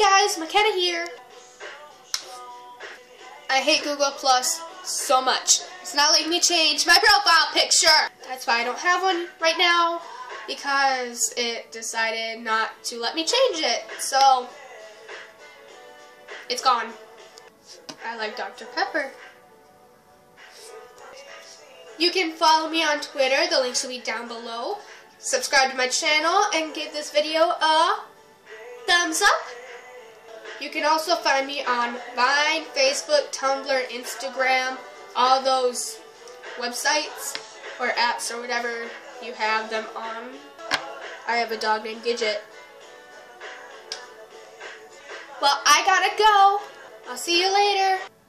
guys, Makenna here. I hate Google Plus so much. It's not letting me change my profile picture. That's why I don't have one right now because it decided not to let me change it. So, it's gone. I like Dr. Pepper. You can follow me on Twitter. The links will be down below. Subscribe to my channel and give this video a thumbs up. You can also find me on Vine, Facebook, Tumblr, Instagram, all those websites or apps or whatever you have them on. I have a dog named Gidget. Well, I gotta go. I'll see you later.